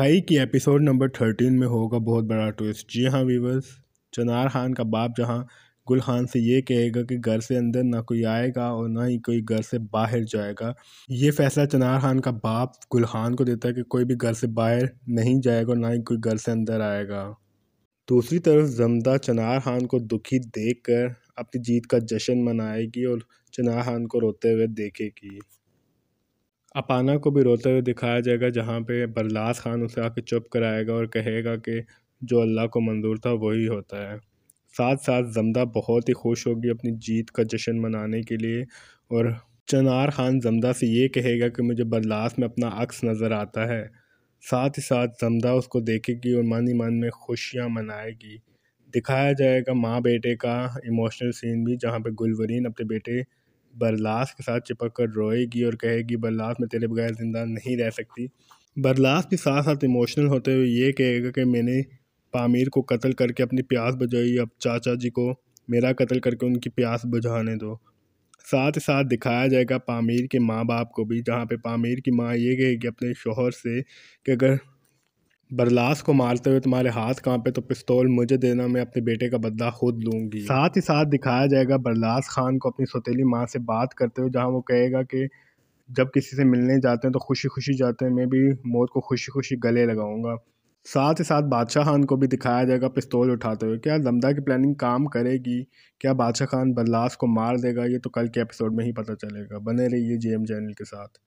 खई की episode number thirteen में होगा बहुत बड़ा ट्विस्ट जी हाँ वीवर्स चनार खान का बाप जहाँ गुल खान से ये कहेगा कि घर से अंदर ना कोई आएगा और ना ही कोई घर से बाहर जाएगा। ये फैसला चनार खान का बाप गुल खान को देता है कि कोई भी घर से बाहर नहीं जाएगा और ना ही कोई घर से अंदर आएगा। दूसरी तरफ़, जमदा चनार खान को दुखी देखकर अपनी जीत का जश्न मनाएगी और चनार खान को रोते हुए देखेगी। अपाना को भी रोते हुए दिखाया जाएगा, जहाँ पे बरलास खान उसे आके चुप कराएगा और कहेगा कि जो अल्लाह को मंजूर था वही होता है। साथ साथ जमदा बहुत ही खुश होगी अपनी जीत का जश्न मनाने के लिए और चनार खान जमदा से ये कहेगा कि मुझे बरलास में अपना अक्स नज़र आता है। साथ ही साथ जमदा उसको देखेगी और मन ही मन में खुशियाँ मनाएगी। दिखाया जाएगा माँ बेटे का इमोशनल सीन भी, जहाँ पे गुलवरीन अपने बेटे बरलास के साथ चिपक कर रोएगी और कहेगी, बरलास मैं तेरे बगैर ज़िंदा नहीं रह सकती। बरलास भी साथ साथ इमोशनल होते हुए ये कहेगा कि मैंने पामीर को कत्ल करके अपनी प्यास बुझाई। अब चाचा जी को मेरा कत्ल करके उनकी प्यास बुझाने दो। साथ ही साथ दिखाया जाएगा पामीर के माँ बाप को भी, जहाँ पे पामीर की माँ ये कहेगी अपने शोहर से कि अगर बरलास को मारते हुए तुम्हारे हाथ कांपे तो पिस्तौल मुझे देना, मैं अपने बेटे का बदला खुद लूँगी। साथ ही साथ दिखाया जाएगा बरलास खान को अपनी सौतेली माँ से बात करते हुए, जहाँ वो कहेगा कि जब किसी से मिलने जाते हैं तो खुशी खुशी जाते हैं, मैं भी मौत को खुशी खुशी गले लगाऊँगा। साथ ही साथ बादशाह खान को भी दिखाया जाएगा पिस्तौल उठाते हुए। क्या दमदा की प्लानिंग काम करेगी? क्या बादशाह खान बरलास को मार देगा? ये तो कल के एपिसोड में ही पता चलेगा। बने रहिए जे एम चैनल के साथ।